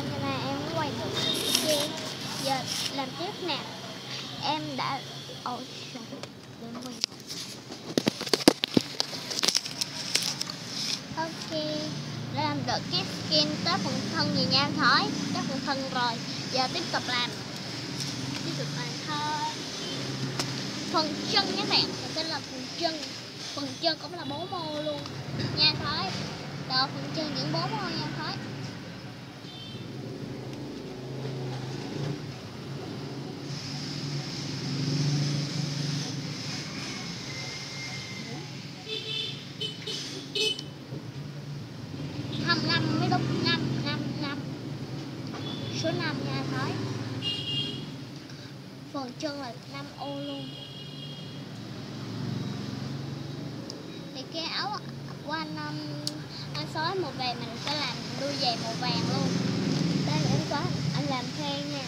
Vâng, cho nên em mới quay được video giờ làm tiếp nè. Em đã, ôi, trời quay ok đã làm được cái skin tới phần thân gì nha thôi tới phần thân rồi, giờ tiếp tục làm. Tiếp tục làm thôi. Phần chân nhé bạn, mình sẽ là phần chân. Phần chân cũng là bốn mô luôn. Nha thôi đó phần chân những bốn mô nha thôi năm năm mới đúng năm năm năm số năm nha thôi phần chân là 5 ô luôn thì cái áo quanh um, anh sói màu vàng mình sẽ làm màu vàng luôn. Đây là có anh làm theo nha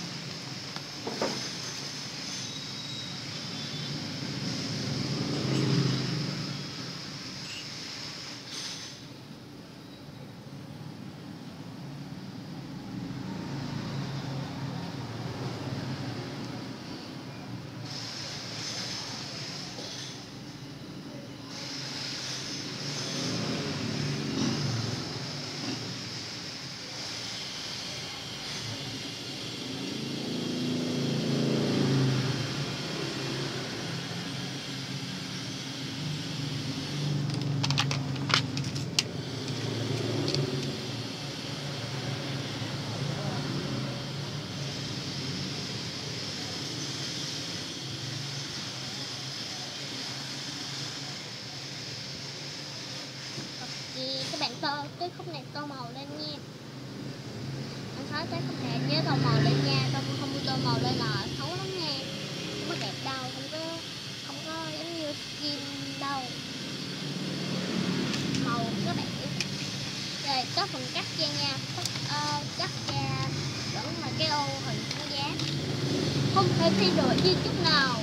thì các bạn tô cái khúc này tô màu lên nha. Anh nói trái khúc này nhớ tô màu lên nha Không, không tô màu lên là xấu lắm nha. Không có đẹp đâu không có không có giống như skin đâu. Màu các bạn yêu rồi có phần cắt ra nha. Cắt, uh, cắt ra vẫn là cái ô hình có giá. Không thể thay đổi chi chút nào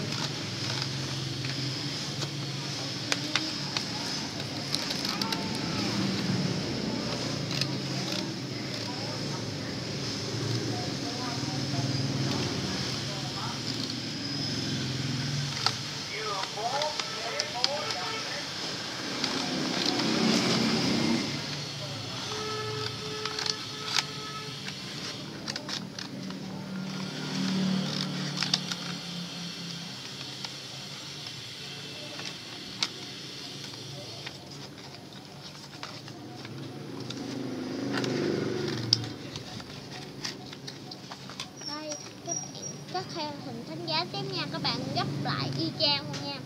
đây các bạn các theo hình thánh giá tiếp nha các bạn gấp lại y chang luôn nha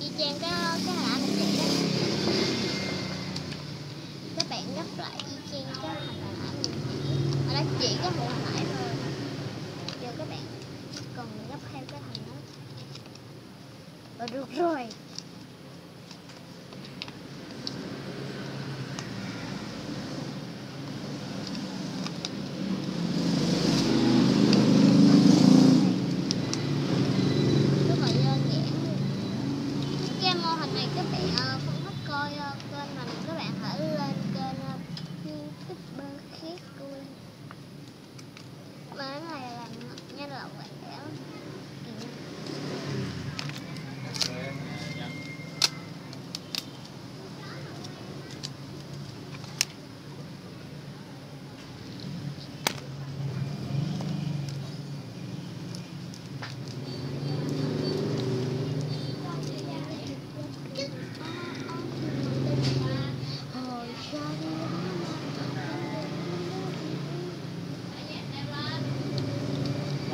y chang cái cái hình ảnh chị đó các bạn gấp lại y chang cái hình ảnh chị ở đây chỉ có một hình ảnh thôi giờ các bạn cần gấp theo cái hình đó và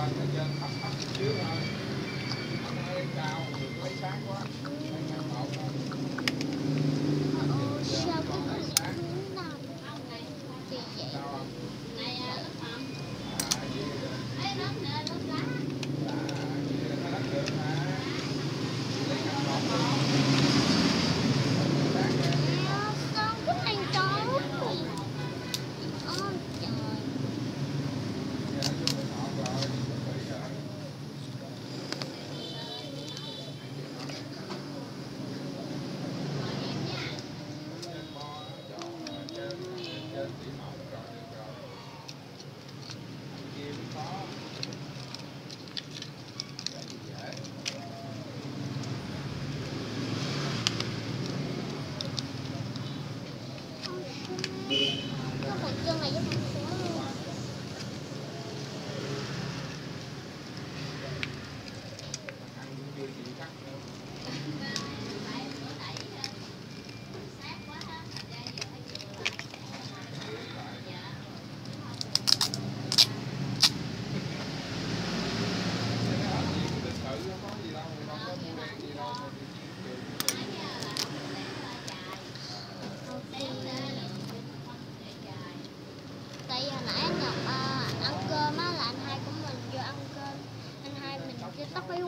Thank you.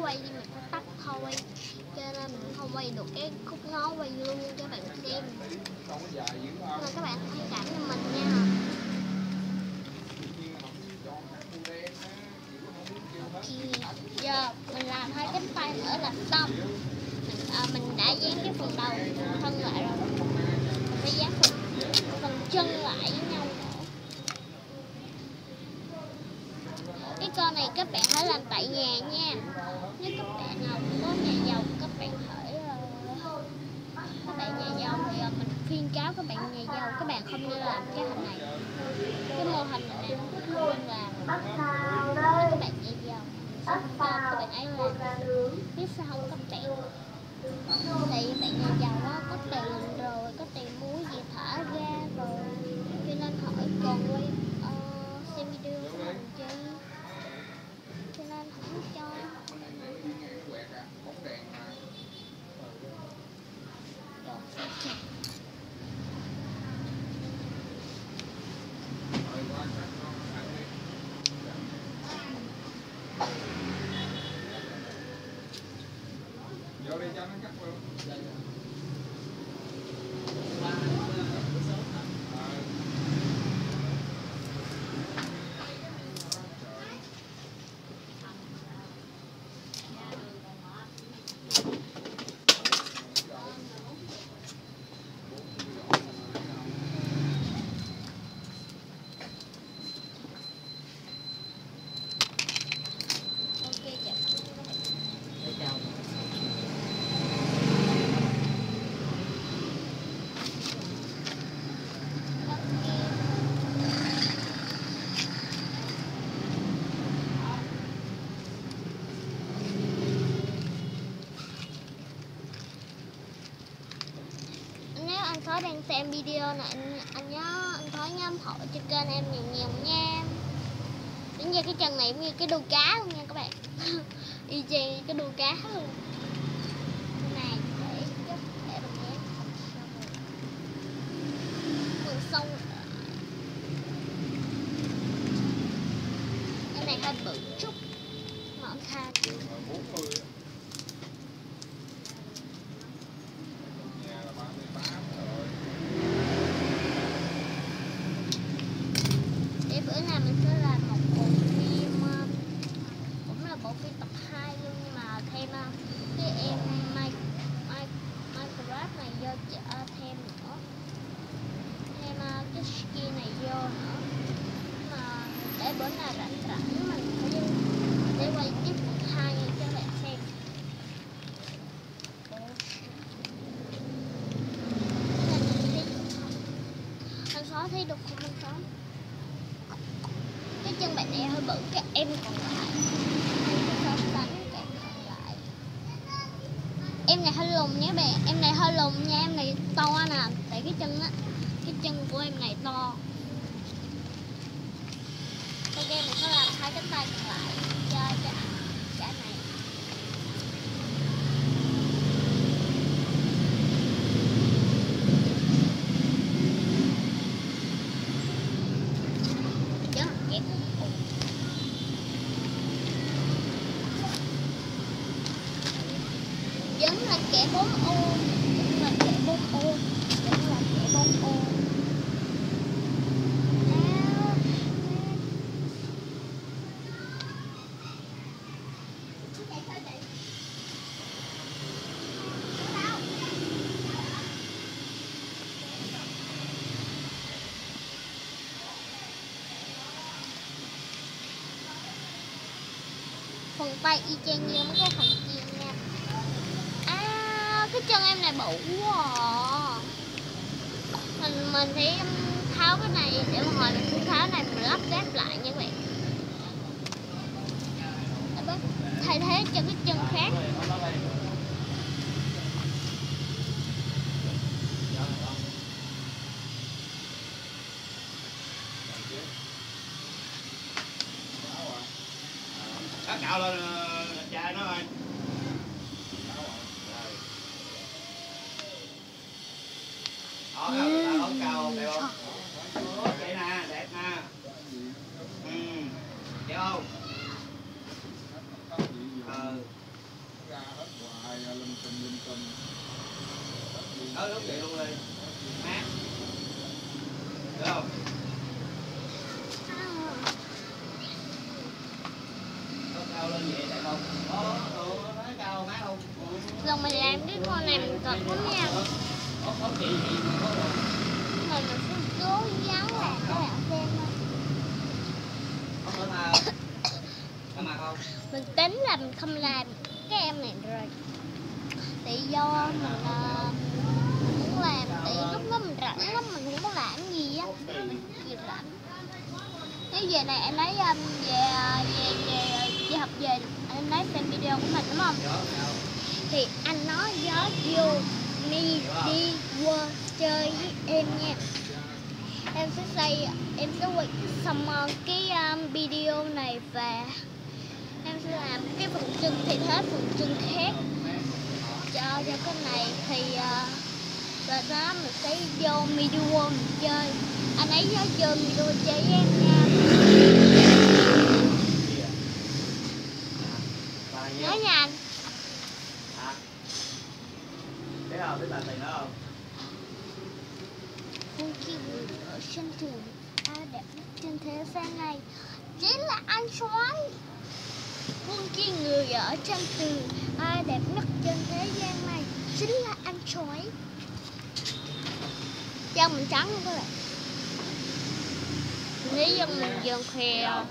quay nhưng mà có tắt thôi. Cho nên mình không quay được cái khúc nó quay luôn cho bạn xem. Nên các bạn thông cảm cho mình nha. Thì giờ mình làm hai cánh tay nữa là xong. Mình, à, mình đã dán cái phần đầu thân lại rồi. Mình sẽ dán phần, phần chân lại nha. Các bạn nhà giàu, các bạn không nên làm cái hình này. Cái mô hình này nè không nên làm nếu các bạn nhà giàu sẽ các bạn ấy làm biết sao không các bạn. Tại vì bạn nhà giàu á, có tiền rồi, có tiền mua gì thả ra rồi, cho nên họ còn quay ờ, xem video của mình chi cho nên không cho Vô đi cho nó cắt luôn. Ờ. ok chào nếu anh Thói đang xem video này anh, anh nhớ anh Thói nhớ hỏi cho kênh em nhiều nhiều nha. Đến giờ cái chân này như cái đuôi cá luôn nha các bạn. Y chang cái đuôi cá luôn cái này để chút để mình nhé phần sâu cái này hơi bự chút mà ông tha Mà 40 á. Nhà là 38 rồi. để bữa nào mình sẽ làm một bộ phim ờ, cũng là bộ phim tập 2 luôn nhưng mà thêm ờ, cái em Mike, Mike, Minecraft này vô chợ thêm nữa thêm ờ, cái skin này vô nữa mà để bữa nào rảnh rảnh mình phải đi để quay tiếp phần 2 cho các bạn xem Cái này mình thấy- anh xóa thấy được không anh xóa cái chân bạn này hơi bự cái em còn lại so sánh cái em còn lại em này hơi lùn nhé bạn. Em này hơi lùn nha, em này to nè. Tại cái chân á, cái chân của em này to. Ok mình sẽ làm hai cánh tay còn lại. Cho cho cho anh này Chứ kẹp vẫn là kẻ bốn ô. Vẫn là kẻ bốn ô. Vẫn là kẻ bốn ô. Phần tay y chang như mấy cái phần kia nha à cái chân em này bự quá à. mình mình thấy tháo cái này để một hồi mình sẽ tháo này, mình lắp ghép lại nha các bạn. Thay thế cho cái chân khác Đó, cạo lên ờ, chai nó ơi đó ốm cao đẹp không vậy nè đẹp nè. Ừ đẹp không? Ờ. Đó lúc vậy luôn đi mát Được không? Cao lên vậy tại không? Có, ừ, nói cao má không? Lần mình làm cái con này mình cực lắm nha. Chị mình tính là mình không làm cái em này rồi. Tại do mình uh, ờ, muốn làm Tại lúc đó mình rảnh lắm mình không có làm gì á. Mình chỉ rảnh. Nếu về này em lấy um, về, ờ, về, về, về học về Em lấy xem video của mình đúng không? Thì anh nói gió vô đi đi qua chơi với em nha em sẽ xây em sẽ quay xong cái um, video này và em sẽ làm cái phần chân thì hết phần chân khác cho cho cái này thì uh, và đó mình sẽ vô video mình chơi anh ấy nhớ chơi video chơi với em nha nhớ nhiêu? nha anh Hả? Biết không? Biết bà tiền đó không? Phương chi sinh ở trường ai đẹp nhất trên thế gian này, chính là anh soái. Phương chi người ở trên tường ai đẹp nhất trên thế gian này, chính là anh soái. Chân mình trắng luôn các bạn. Lý dân mình dần khè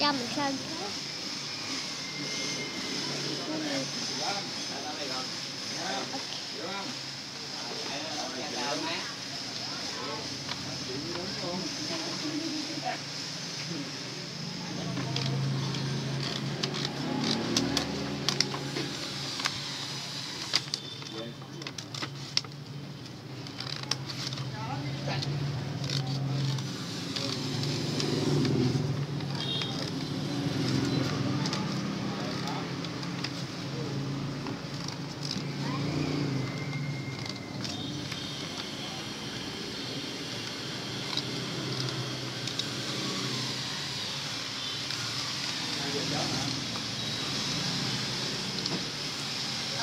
Chân mình sơn thế Đã tao đây rồi. Hiểu không? Đấy, Thank you.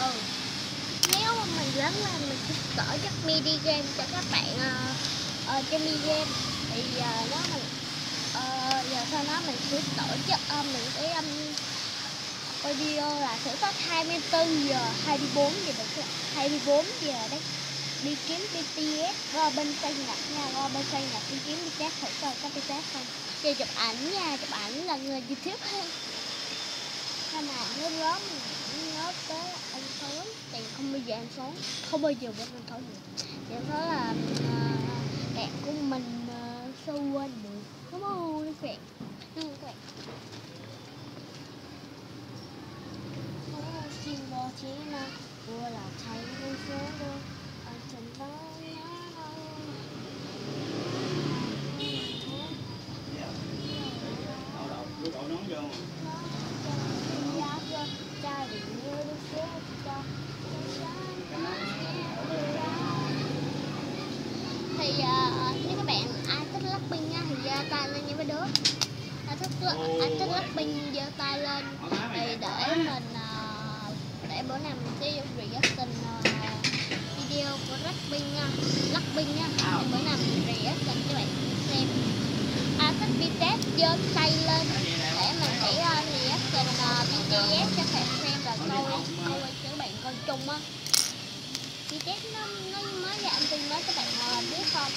Ừ. Nếu mà mình lớn lên mình sẽ tỏ chắc mini game cho các bạn uh, uh, chơi mini game. Thì giờ nó mình uh, giờ sau đó mình sẽ tổ chức uh, mình sẽ um, audio là sẽ phát 24 giờ 24 giờ được 24 giờ đấy. Đi kiếm BTS Robin xanh nhật nha Robin xanh nhật đi kiếm BTS thử coi có BTS không? Chơi chụp ảnh nha chụp ảnh là người YouTube ha hay mà nhớ lớn mình nhớ tới anh Thốn dạng số không bao giờ quên anh Thốn được vậy đó là uh, bạn của mình ờ, uh, sao quên được. Đúng không các bạn ừ, đúng không các bạn Ô, ờ, xin bỏ chí là vừa là thấy con số đâu anh chẳng đó nhớ đâu Đậu đậu, cứ đậu nón vô. thì à, nếu các bạn ai thích lắc pin nha thì giơ tay lên nha mấy đứa. Ai thích ai thích lắc pin giơ tay lên thì để mình à, để bữa nào mình sẽ reaction à, video của lắc pin nha. Lắc pin nha. Thì bữa nào mình reaction cho bạn xem. Ai thích BTS giơ tay lên. Để mình sẽ reaction BTS cho các bạn xem và coi coi các bạn coi chung á. BTS nó nó anh mới các bạn uh, biết không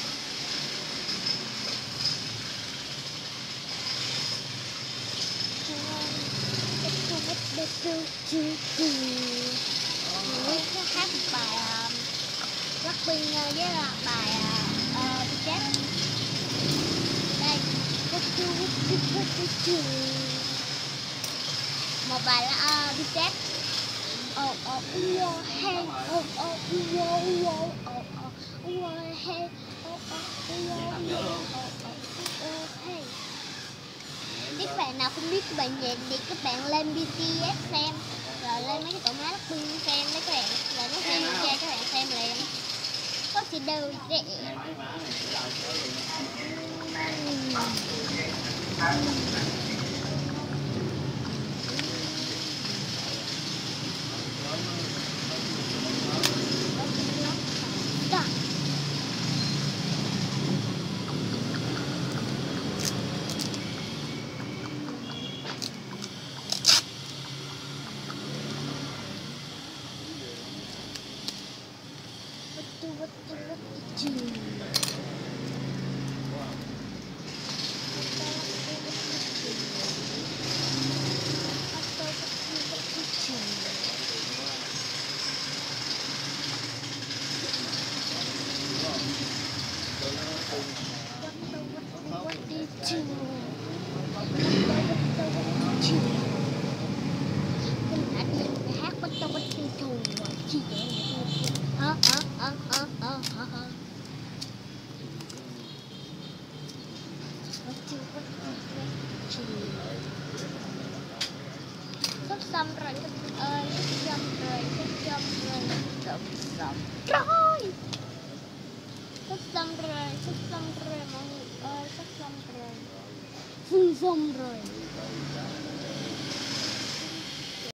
mình có hát một bài uh, uh, với là bài uh, BTS đây một bài là uh, BTS oh oh oh hey oh oh oh oh oh oh oh hey oh oh oh oh oh hey nếu các bạn nào không biết cái bài nhạc thì các bạn lên BTS xem. Rồi lên mấy cái tổ máy Blackpink xem đấy các bạn. Rồi nó sẽ cho các bạn xem liền. Có gì đâu dễ Này,